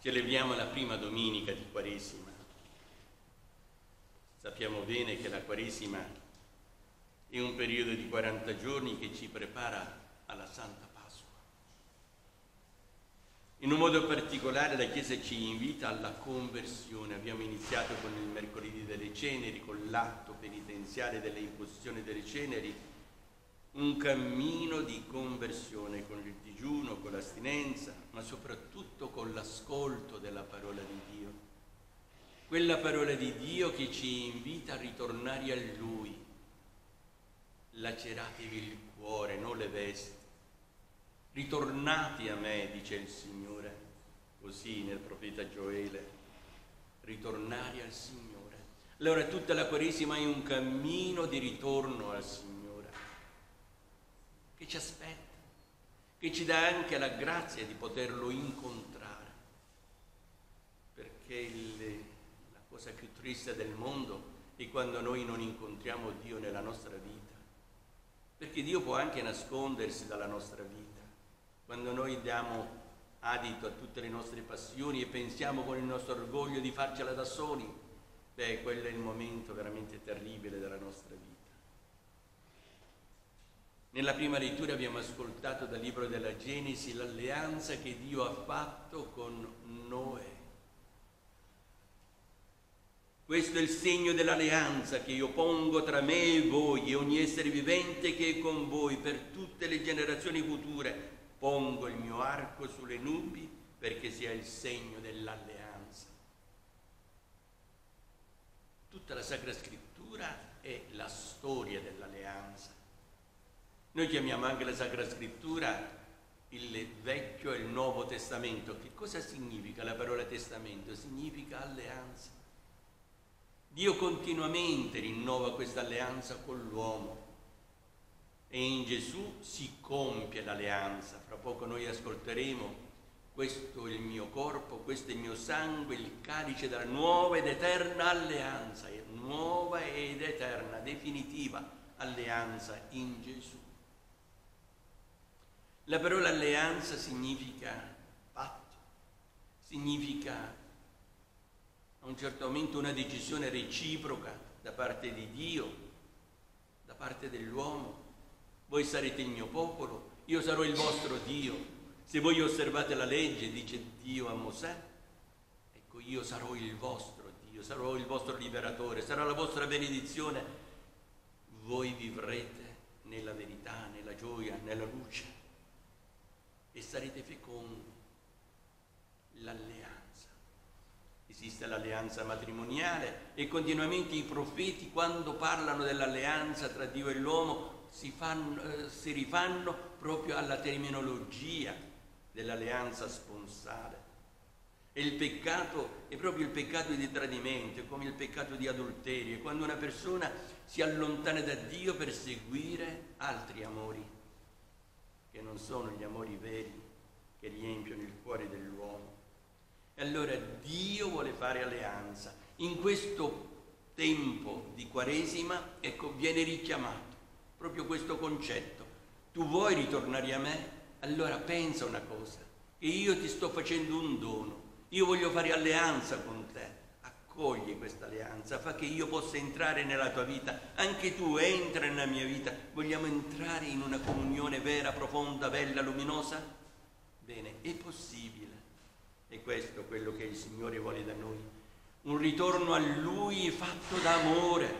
Celebriamo la prima domenica di Quaresima. Sappiamo bene che la Quaresima è un periodo di 40 giorni che ci prepara alla Santa Pasqua. In un modo particolare la Chiesa ci invita alla conversione. Abbiamo iniziato con il mercoledì delle ceneri, con l'atto penitenziale delle imposizioni delle ceneri, un cammino di conversione con il digiuno, con l'astinenza, ma soprattutto con l'ascolto della parola di Dio. Quella parola di Dio che ci invita a ritornare a Lui. Laceratevi il cuore, non le vesti. Ritornate a me, dice il Signore, così nel profeta Gioele. Ritornare al Signore. Allora tutta la Quaresima è un cammino di ritorno al Signore che ci aspetta, che ci dà anche la grazia di poterlo incontrare. Perché il, la cosa più triste del mondo è quando noi non incontriamo Dio nella nostra vita. Perché Dio può anche nascondersi dalla nostra vita. Quando noi diamo adito a tutte le nostre passioni e pensiamo con il nostro orgoglio di farcela da soli, beh, quello è il momento veramente terribile della nostra vita. Nella prima lettura abbiamo ascoltato dal libro della Genesi l'alleanza che Dio ha fatto con Noè. Questo è il segno dell'alleanza che io pongo tra me e voi e ogni essere vivente che è con voi per tutte le generazioni future. Pongo il mio arco sulle nubi perché sia il segno dell'alleanza. Tutta la Sacra Scrittura è la storia dell'alleanza noi chiamiamo anche la Sacra Scrittura il Vecchio e il Nuovo Testamento. Che cosa significa la parola testamento? Significa alleanza. Dio continuamente rinnova questa alleanza con l'uomo e in Gesù si compie l'alleanza. Fra poco noi ascolteremo questo è il mio corpo, questo è il mio sangue, il calice della nuova ed eterna alleanza, nuova ed eterna, definitiva alleanza in Gesù. La parola alleanza significa patto, significa a un certo momento una decisione reciproca da parte di Dio, da parte dell'uomo. Voi sarete il mio popolo, io sarò il vostro Dio. Se voi osservate la legge, dice Dio a Mosè, ecco io sarò il vostro Dio, sarò il vostro liberatore, sarà la vostra benedizione. Voi vivrete nella verità, nella gioia, nella luce e sarete fecondi. L'alleanza. Esiste l'alleanza matrimoniale e continuamente i profeti quando parlano dell'alleanza tra Dio e l'uomo si, fanno, eh, si rifanno proprio alla terminologia dell'alleanza sponsale. E il peccato è proprio il peccato di tradimento, come il peccato di adulterio, quando una persona si allontana da Dio per seguire altri amori che non sono gli amori veri che riempiono il cuore dell'uomo. E allora Dio vuole fare alleanza. In questo tempo di Quaresima, ecco, viene richiamato proprio questo concetto. Tu vuoi ritornare a me? Allora pensa una cosa, che io ti sto facendo un dono, io voglio fare alleanza con te accogli questa alleanza, fa che io possa entrare nella tua vita, anche tu entra nella mia vita, vogliamo entrare in una comunione vera, profonda, bella, luminosa? Bene, è possibile. E questo è quello che il Signore vuole da noi. Un ritorno a Lui fatto d'amore,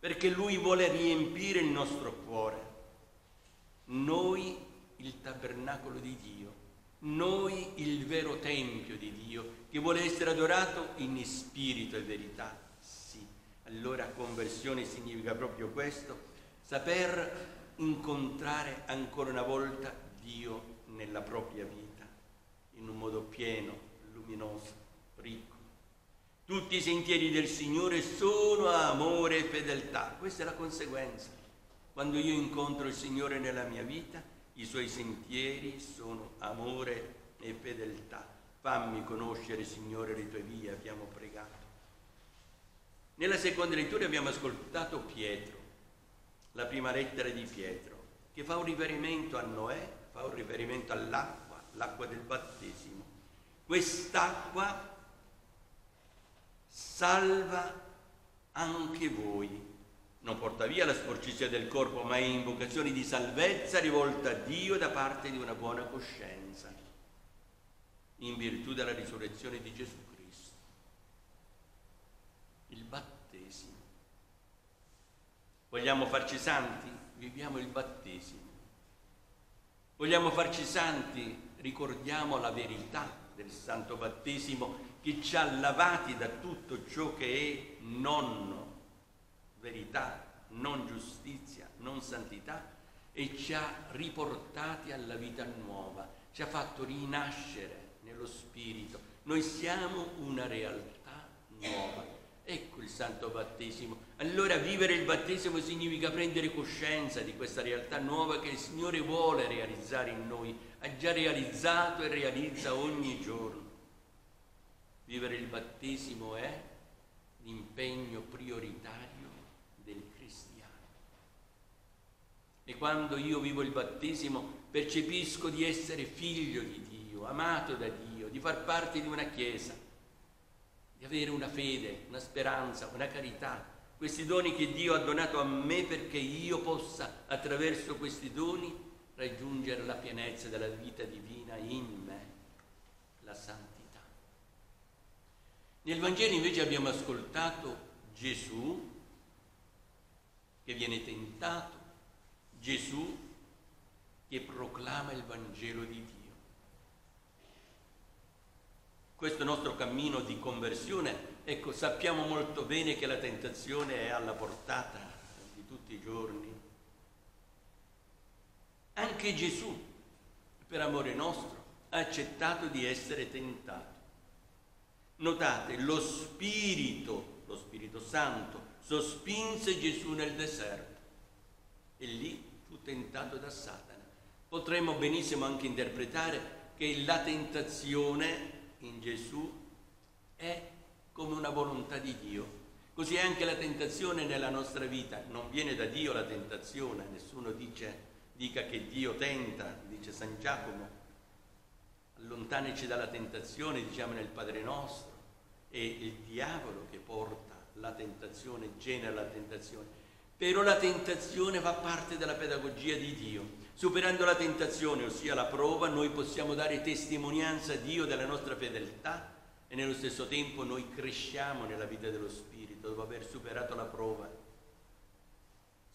perché Lui vuole riempire il nostro cuore. Noi il tabernacolo di Dio, noi il vero tempio di Dio che vuole essere adorato in spirito e verità. Sì, allora conversione significa proprio questo, saper incontrare ancora una volta Dio nella propria vita, in un modo pieno, luminoso, ricco. Tutti i sentieri del Signore sono amore e fedeltà, questa è la conseguenza. Quando io incontro il Signore nella mia vita, i suoi sentieri sono amore e fedeltà. Fammi conoscere, Signore, le tue vie, abbiamo pregato. Nella seconda lettura abbiamo ascoltato Pietro, la prima lettera di Pietro, che fa un riferimento a Noè, fa un riferimento all'acqua, l'acqua del battesimo. quest'acqua salva anche voi. Non porta via la sporcizia del corpo, ma è invocazione di salvezza rivolta a Dio da parte di una buona coscienza, in virtù della risurrezione di Gesù Cristo. Il battesimo. Vogliamo farci santi? Viviamo il battesimo. Vogliamo farci santi? Ricordiamo la verità del santo battesimo che ci ha lavati da tutto ciò che è non verità, non giustizia, non santità e ci ha riportati alla vita nuova, ci ha fatto rinascere nello spirito. Noi siamo una realtà nuova. Ecco il santo battesimo. Allora vivere il battesimo significa prendere coscienza di questa realtà nuova che il Signore vuole realizzare in noi, ha già realizzato e realizza ogni giorno. Vivere il battesimo è l'impegno prioritario del cristiano. E quando io vivo il battesimo percepisco di essere figlio di Dio, amato da Dio, di far parte di una chiesa, di avere una fede, una speranza, una carità, questi doni che Dio ha donato a me perché io possa attraverso questi doni raggiungere la pienezza della vita divina in me, la santità. Nel Vangelo invece abbiamo ascoltato Gesù che viene tentato, Gesù che proclama il Vangelo di Dio. Questo nostro cammino di conversione, ecco, sappiamo molto bene che la tentazione è alla portata di tutti i giorni. Anche Gesù, per amore nostro, ha accettato di essere tentato. Notate, lo Spirito, lo Spirito Santo, sospinse Gesù nel deserto e lì fu tentato da Satana. Potremmo benissimo anche interpretare che la tentazione in Gesù è come una volontà di Dio. Così anche la tentazione nella nostra vita non viene da Dio la tentazione, nessuno dice, dica che Dio tenta, dice San Giacomo, allontanici dalla tentazione, diciamo nel Padre nostro, è il diavolo che porta la tentazione, genera la tentazione. Però la tentazione fa parte della pedagogia di Dio. Superando la tentazione, ossia la prova, noi possiamo dare testimonianza a Dio della nostra fedeltà e nello stesso tempo noi cresciamo nella vita dello Spirito dopo aver superato la prova.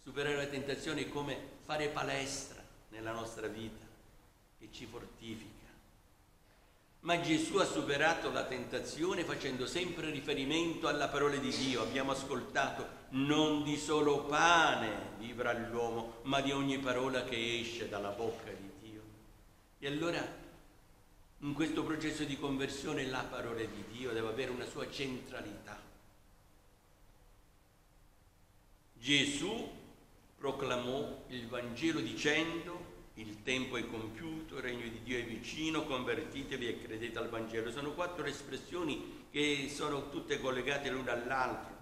Superare la tentazione è come fare palestra nella nostra vita che ci fortifica ma Gesù ha superato la tentazione facendo sempre riferimento alla parola di Dio. Abbiamo ascoltato, non di solo pane vivrà l'uomo, ma di ogni parola che esce dalla bocca di Dio. E allora, in questo processo di conversione, la parola di Dio deve avere una sua centralità. Gesù proclamò il Vangelo dicendo il tempo è compiuto, il regno di Dio è vicino, convertitevi e credete al Vangelo. Sono quattro espressioni che sono tutte collegate l'una all'altra.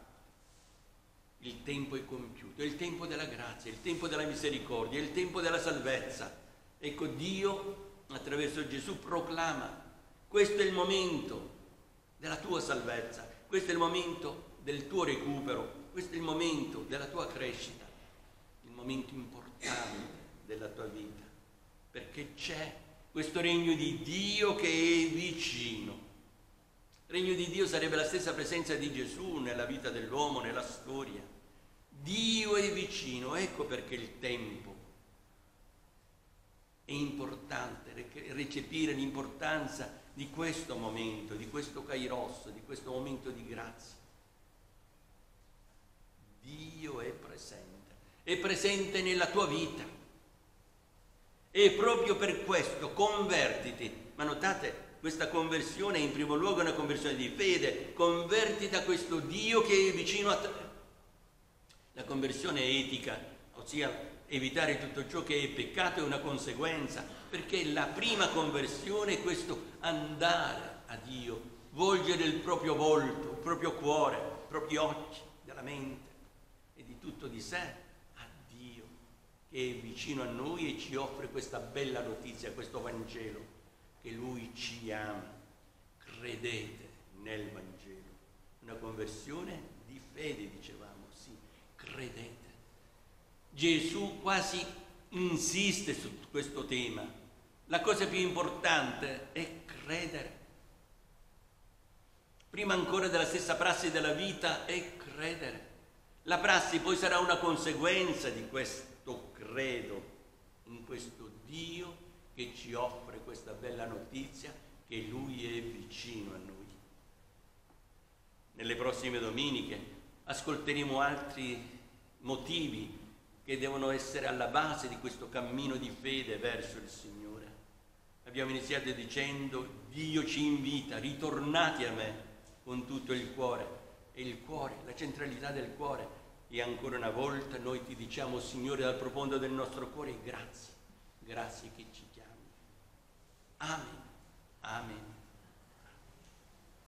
Il tempo è compiuto, è il tempo della grazia, è il tempo della misericordia, è il tempo della salvezza. Ecco, Dio attraverso Gesù proclama, questo è il momento della tua salvezza, questo è il momento del tuo recupero, questo è il momento della tua crescita, il momento importante della tua vita perché c'è questo regno di Dio che è vicino. Regno di Dio sarebbe la stessa presenza di Gesù nella vita dell'uomo, nella storia. Dio è vicino, ecco perché il tempo è importante, recepire l'importanza di questo momento, di questo kairos, di questo momento di grazia. Dio è presente, è presente nella tua vita e proprio per questo convertiti. Ma notate, questa conversione è in primo luogo una conversione di fede. Convertiti a questo Dio che è vicino a te. La conversione etica, ossia evitare tutto ciò che è peccato, è una conseguenza, perché la prima conversione è questo andare a Dio, volgere il proprio volto, il proprio cuore, i propri occhi, della mente e di tutto di sé che è vicino a noi e ci offre questa bella notizia, questo Vangelo, che Lui ci ama, credete nel Vangelo. Una conversione di fede, dicevamo, sì, credete. Gesù quasi insiste su questo tema. La cosa più importante è credere. Prima ancora della stessa prassi della vita è credere. La prassi poi sarà una conseguenza di questo credo in questo Dio che ci offre questa bella notizia che Lui è vicino a noi. Nelle prossime domeniche ascolteremo altri motivi che devono essere alla base di questo cammino di fede verso il Signore. Abbiamo iniziato dicendo Dio ci invita, ritornati a me con tutto il cuore. E il cuore, la centralità del cuore. E ancora una volta noi ti diciamo, Signore, dal profondo del nostro cuore, grazie, grazie che ci chiami. Amen. Amen.